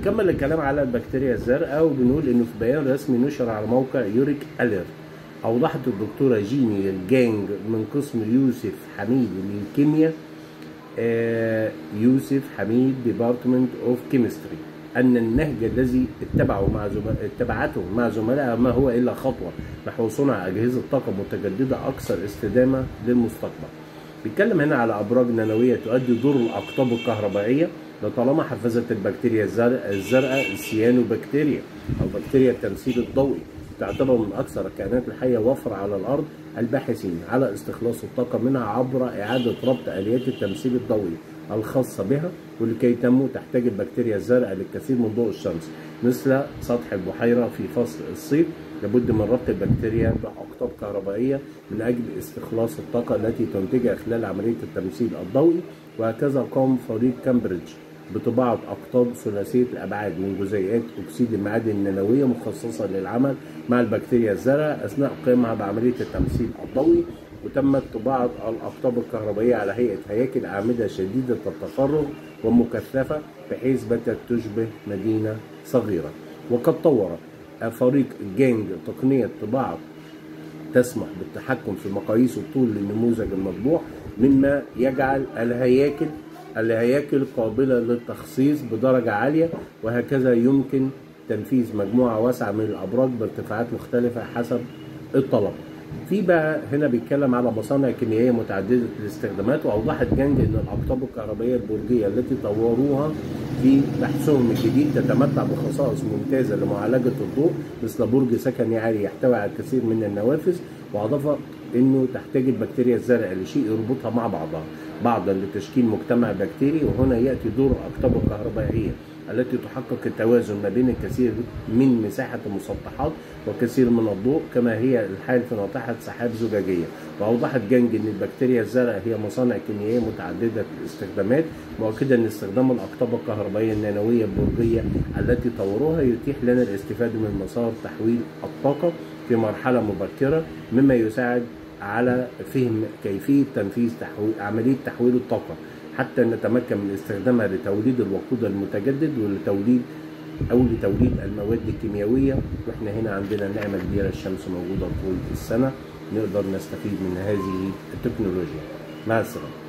نكمل الكلام على البكتيريا الزرقاء وبنقول إنه في بيان رسمي نشر على موقع EurekAlert. أوضحت الدكتورة جيني زانج من قسم يوسف حميد للكيمياء آه، يوسف حميد Department of Chemistry أن النهج الذي اتبعه مع اتبعته مع زملائها ما هو إلا خطوة. نحو صنع أجهزة طاقة متجددة أكثر استدامة للمستقبل. بيتكلم هنا على أبراج نانوية تؤدي دور الأقطاب الكهربائية. لطالما حفزت البكتيريا الزرقاء السيانوبكتيريا أو بكتيريا التمثيل الضوئي تعتبر من أكثر الكائنات الحية وفرة على الأرض الباحثين على استخلاص الطاقة منها عبر إعادة ربط آليات التمثيل الضوئي الخاصة بها ولكي تنمو تحتاج البكتيريا الزرقاء للكثير من ضوء الشمس. مثل سطح البحيرة في فصل الصيف لابد من ربط البكتيريا بأقطاب كهربائية من أجل استخلاص الطاقة التي تنتجها خلال عملية التمثيل الضوئي وهكذا قام فريق كامبريدج. بطباعة أقطاب ثلاثية الأبعاد من جزيئات أكسيد المعادن النانوية مخصصة للعمل مع البكتيريا الزرقاء أثناء قيامها بعملية التمثيل الضوئي وتمت طباعة الأقطاب الكهربائية على هيئة هياكل أعمدة شديدة التفرغ ومكثفة بحيث باتت تشبه مدينة صغيرة. وقد طور فريق جانج تقنية طباعة تسمح بالتحكم في مقاييس الطول للنموذج المطبوع مما يجعل الهياكل الهياكل قابلة للتخصيص بدرجة عالية وهكذا يمكن تنفيذ مجموعة واسعة من الأبراج بارتفاعات مختلفة حسب الطلب. في بقى هنا بيتكلم على مصانع كيميائية متعددة الاستخدامات وأوضحت جانج أن الأقطاب الكهربائية البرجية التي طوروها في بحثهم الجديد تتمتع بخصائص ممتازة لمعالجة الضوء مثل برج سكني عالي يحتوي على الكثير من النوافذ وأضاف إنه تحتاج البكتيريا الزرقاء لشيء يربطها مع بعضها بعضا لتشكيل مجتمع بكتيري وهنا يأتي دور الأقطاب الكهربائية. التي تحقق التوازن ما بين الكثير من مساحة المسطحات وكثير من الضوء كما هي الحال في ناطحة سحاب زجاجية. وأوضحت جانج إن البكتيريا الزرقاء هي مصانع كيميائية متعددة الاستخدامات مؤكدا إن استخدام الاقطاب الكهربائية النانوية البرجيه التي طوروها يتيح لنا الاستفادة من مسار تحويل الطاقة في مرحلة مبكرة مما يساعد على فهم كيفية تنفيذ تحويل عملية تحويل الطاقة. حتى نتمكن من استخدامها لتوليد الوقود المتجدد ولتوليد أو لتوليد المواد الكيميائية. وإحنا هنا عندنا نعمة كبيرة الشمس موجودة طول السنة. نقدر نستفيد من هذه التكنولوجيا. مع السلامة.